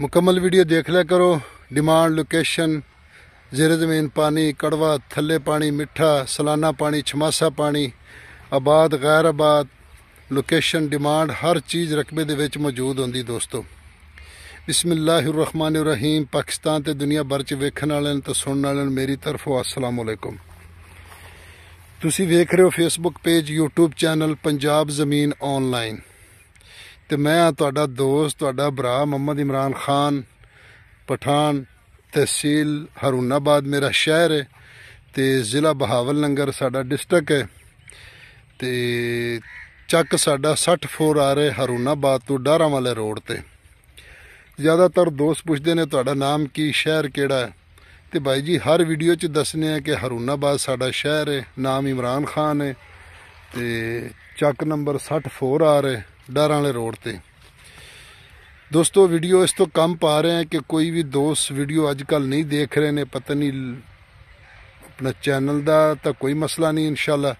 ਮੁਕੰਮਲ ਵੀਡੀਓ ਦੇਖ ਲਿਆ ਕਰੋ। ਡਿਮਾਂਡ ਲੋਕੇਸ਼ਨ ਜ਼ੇਰੇ ਜ਼ਮੀਨ ਪਾਣੀ, ਕੜਵਾ, ਥੱਲੇ ਪਾਣੀ, ਮਿੱਠਾ, ਸਲਾਨਾ ਪਾਣੀ, ਛਮਾਸਾ ਪਾਣੀ, ਆਬਾਦ ਗੈਰ ਆਬਾਦ ਲੋਕੇਸ਼ਨ ਡਿਮਾਂਡ ਹਰ ਚੀਜ਼ ਰਕਬੇ ਦੇ ਵਿੱਚ ਮੌਜੂਦ ਹੁੰਦੀ ਦੋਸਤੋ। ਬਿਸਮਿਲ੍ਲਾਹਿਰਰਹਿਮਾਨਿਰਰਹੀਮ। ਪਾਕਿਸਤਾਨ ਤੇ ਦੁਨੀਆ ਭਰ ਚ ਵੇਖਣ ਵਾਲਿਆਂ ਤੇ ਸੁਣਨ ਵਾਲਿਆਂ ਨੂੰ ਮੇਰੀ ਤਰਫੋਂ ਅਸਲਾਮ ਅਲੈਕੁਮ। ਤੁਸੀਂ ਵੇਖ ਰਹੇ ਹੋ Facebook page YouTube channel Punjab Zameen online ਤੇ ਮੈਂ ਆ ਤੁਹਾਡਾ ਦੋਸਤ, ਤੁਹਾਡਾ ਭਰਾ ਮੁਹੰਮਦ ਇਮਰਾਨ ਖਾਨ, ਪਠਾਨ ਤਹਿਸੀਲ ਹਰੂਨਾਬਾਦ ਮੇਰਾ ਸ਼ਹਿਰ ਹੈ ਤੇ ਜ਼ਿਲ੍ਹਾ ਬਹਾਵਲ ਨਗਰ ਸਾਡਾ ਡਿਸਟ੍ਰਿਕਟ ਹੈ ਤੇ ਚੱਕ ਸਾਡਾ 60 ਫੋਰ ਆ ਰਿਹਾ ਹਰੂਨਾਬਾਦ ਤੋਂ ਡਾਰਾਂ ਵਾਲੇ ਰੋਡ ਤੇ। ਜ਼ਿਆਦਾਤਰ ਦੋਸਤ ਪੁੱਛਦੇ ਨੇ ਤੁਹਾਡਾ ਨਾਮ ਕੀ, ਸ਼ਹਿਰ ਕਿਹੜਾ ਹੈ? ਤੇ ਭਾਈ ਜੀ, ਹਰ ਵੀਡੀਓ 'ਚ ਦੱਸਨੇ ਆ ਕਿ ਹਰੂਨਾਬਾਦ ਸਾਡਾ ਸ਼ਹਿਰ ਹੈ, ਨਾਮ ਇਮਰਾਨ ਖਾਨ ਹੈ ਤੇ ਚੱਕ ਨੰਬਰ 64 ਆ ਰਿਹਾ। ਡਰਾਂ ਵਾਲੇ ਰੋਡ ਤੇ। ਦੋਸਤੋ ਵੀਡੀਓ ਇਸ ਤੋਂ ਕੰਮ ਪਾ ਰਹੇ ਹਾਂ ਕਿ ਕੋਈ ਵੀ ਦੋਸਤ ਵੀਡੀਓ ਅੱਜ ਕੱਲ ਨਹੀਂ ਦੇਖ ਰਹੇ ਨੇ, ਪਤਾ ਨਹੀਂ ਆਪਣਾ ਚੈਨਲ ਦਾ ਤਾਂ ਕੋਈ ਮਸਲਾ ਨਹੀਂ ਇਨਸ਼ਾਅੱਲਾ।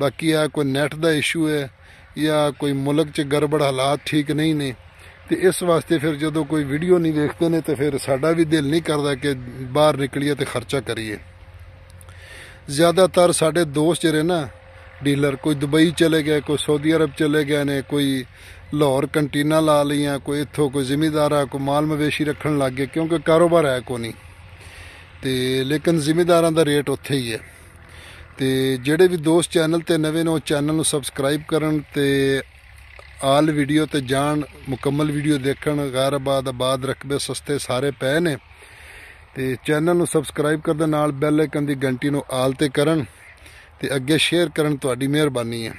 ਬਾਕੀ ਆ ਕੋਈ ਨੈਟ ਦਾ ਇਸ਼ੂ ਹੈ ਜਾਂ ਕੋਈ ਮੁਲਕ 'ਚ ਗੜਬੜ ਹਾਲਾਤ ਠੀਕ ਨਹੀਂ ਨੇ। ਤੇ ਇਸ ਵਾਸਤੇ ਫਿਰ ਜਦੋਂ ਕੋਈ ਵੀਡੀਓ ਨਹੀਂ ਵੇਖਦੇ ਨੇ, ਤੇ ਫਿਰ ਸਾਡਾ ਵੀ ਦਿਲ ਨਹੀਂ ਕਰਦਾ ਕਿ ਬਾਹਰ ਨਿਕਲੀਏ ਤੇ ਖਰਚਾ ਕਰੀਏ। ਜ਼ਿਆਦਾਤਰ ਸਾਡੇ ਦੋਸਤ ਜਿਹੜੇ ਨਾ ਡੀਲਰ, ਕੋਈ ਦੁਬਈ ਚਲੇ ਗਏ, ਕੋਈ ਸਾਊਦੀ ਅਰਬ ਚਲੇ ਗਏ ਨੇ, ਕੋਈ ਲਾਹੌਰ ਕੰਟੀਨਾ ਲਾ ਲਈਆਂ, ਕੋਈ ਇੱਥੋਂ ਕੋਈ ਜ਼ਿਮੀਦਾਰ ਆ ਕੋਈ ਮਾਲ ਮਵੇਸ਼ੀ ਰੱਖਣ ਲੱਗ ਗਏ, ਕਿਉਂਕਿ ਕਾਰੋਬਾਰ ਹੈ ਕੋ ਨਹੀਂ। ਤੇ ਲੇਕਿਨ ਜ਼ਿਮੀਦਾਰਾਂ ਦਾ ਰੇਟ ਉੱਥੇ ਹੀ ਹੈ। ਤੇ ਜਿਹੜੇ ਵੀ ਦੋਸਤ ਚੈਨਲ ਤੇ ਨਵੇਂ ਨੇ, ਉਹ ਚੈਨਲ ਨੂੰ ਸਬਸਕ੍ਰਾਈਬ ਕਰਨ ਤੇ ਆਲ ਵੀਡੀਓ ਤੇ ਜਾਣ, ਮੁਕੰਮਲ ਵੀਡੀਓ ਦੇਖਣ ਗੈਰਬਾਦ ਆਬਾਦ ਰਕਬੇ ਸਸਤੇ ਸਾਰੇ ਪਏ ਨੇ। ਤੇ ਚੈਨਲ ਨੂੰ ਸਬਸਕ੍ਰਾਈਬ ਕਰਨ ਦੇ ਨਾਲ ਬੈਲ ਆਈਕਨ ਦੀ ਘੰਟੀ ਨੂੰ ਆਲ ਤੇ ਕਰਨ। ਤੇ ਅੱਗੇ ਸ਼ੇਅਰ ਕਰਨ ਤੁਹਾਡੀ ਮਿਹਰਬਾਨੀ ਹੈ।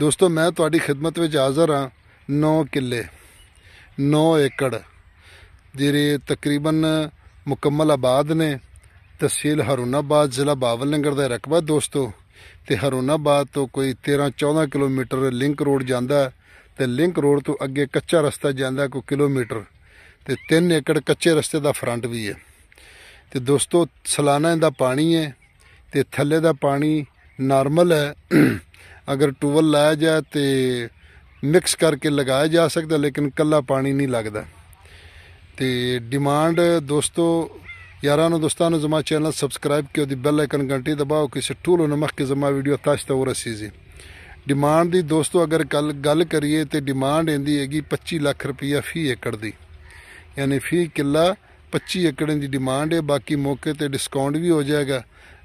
ਦੋਸਤੋ, ਮੈਂ ਤੁਹਾਡੀ ਖਿਦਮਤ ਵਿੱਚ ਹਾਜ਼ਰ ਹਾਂ। 9 ਕਿੱਲੇ 9 ਏਕੜ, ਜਿਹੜੇ ਤਕਰੀਬਨ ਮੁਕੰਮਲ ਆਬਾਦ ਨੇ। ਤਹਿਸੀਲ ਹਰੂਨਾਬਾਦ, ਜ਼ਿਲ੍ਹਾ ਬਾਵਲ ਨਗਰ ਦਾ ਰਕਬਾ ਦੋਸਤੋ। ਤੇ ਹਰੂਨਾਬਾਦ ਤੋਂ ਕੋਈ 13 14 ਕਿਲੋਮੀਟਰ ਲਿੰਕ ਰੋਡ ਜਾਂਦਾ ਤੇ ਲਿੰਕ ਰੋਡ ਤੋਂ ਅੱਗੇ ਕੱਚਾ ਰਸਤਾ ਜਾਂਦਾ ਕੋਈ ਕਿਲੋਮੀਟਰ। ਤੇ 3 ਏਕੜ ਕੱਚੇ ਰਸਤੇ ਦਾ ਫਰੰਟ ਵੀ ਹੈ। ਤੇ ਦੋਸਤੋ, ਸਲਾਨਾ ਇਹਦਾ ਪਾਣੀ ਹੈ ਤੇ ਥੱਲੇ ਦਾ ਪਾਣੀ ਨਾਰਮਲ ਹੈ। ਅਗਰ ਟੂਵਲ ਲਾਇਆ ਜਾਏ ਤੇ ਮਿਕਸ ਕਰਕੇ ਲਗਾਇਆ ਜਾ ਸਕਦਾ, ਲੇਕਿਨ ਕੱਲਾ ਪਾਣੀ ਨਹੀਂ ਲੱਗਦਾ। ਤੇ ਡਿਮਾਂਡ ਦੋਸਤੋ, ਯਾਰਾਂ ਨੂੰ ਦੋਸਤਾਂ ਨੂੰ ਜ਼ਮਾ ਚੈਨਲ ਸਬਸਕ੍ਰਾਈਬ ਕਿਓ ਦੀ ਬੈਲ ਆਈਕਨ ਘੰਟੀ ਦਬਾਓ, ਕਿਸੇ ਟੂਲ ਨਮਕ ਕੇ ਜ਼ਮਾ ਵੀਡੀਓ ਤਾਸ਼ ਤੋ ਰਸੀਜ਼ੀ ਡਿਮਾਂਡ ਦੀ ਦੋਸਤੋ, ਅਗਰ ਕੱਲ ਗੱਲ ਕਰੀਏ ਤੇ ਡਿਮਾਂਡ ਇਹਦੀ ਹੈਗੀ 25 ਲੱਖ ਰੁਪਈਆ ਫੀ ਏਕੜ ਦੀ। ਯਾਨੀ ਫੀ ਕਿੱਲਾ 25 ਏਕੜ ਦੀ ਡਿਮਾਂਡ ਹੈ, ਬਾਕੀ ਮੌਕੇ ਤੇ ਡਿਸਕਾਊਂਟ ਵੀ ਹੋ ਜਾਏਗਾ।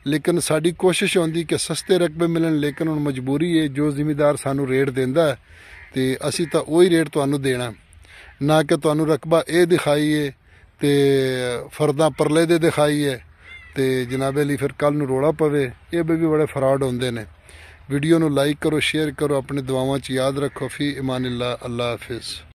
ਲੇਕਿਨ ਸਾਡੀ ਕੋਸ਼ਿਸ਼ ਹੁੰਦੀ ਕਿ ਸਸਤੇ ਰਕਬੇ ਮਿਲਣ, ਲੇਕਿਨ ਹੁਣ ਮਜਬੂਰੀ ਹੈ ਜੋ ਜ਼ਿਮੀਦਾਰ ਸਾਨੂੰ ਰੇਟ ਦਿੰਦਾ ਤੇ ਅਸੀਂ ਤਾਂ ਉਹੀ ਰੇਟ ਤੁਹਾਨੂੰ ਦੇਣਾ ਨਾ ਕਿ ਤੁਹਾਨੂੰ ਰਕਬਾ ਇਹ ਦਿਖਾਈਏ ਤੇ ਫਰਦਾ ਪਰਲੇ ਦੇ ਦਿਖਾਈਏ ਤੇ ਜਨਾਬੇ ਲਈ ਫਿਰ ਕੱਲ ਨੂੰ ਰੋਲਾ ਪਵੇ, ਇਹ ਵੀ ਬੜੇ ਫਰਾਡ ਹੁੰਦੇ ਨੇ। ਵੀਡੀਓ ਨੂੰ ਲਾਈਕ ਕਰੋ ਸ਼ੇਅਰ ਕਰੋ, ਆਪਣੇ ਦੁਆਵਾਂ 'ਚ ਯਾਦ ਰੱਖੋ। ਫੀ ਇਮਾਨਿਲlah ਅੱਲਾ ਹਾਫਿਜ਼।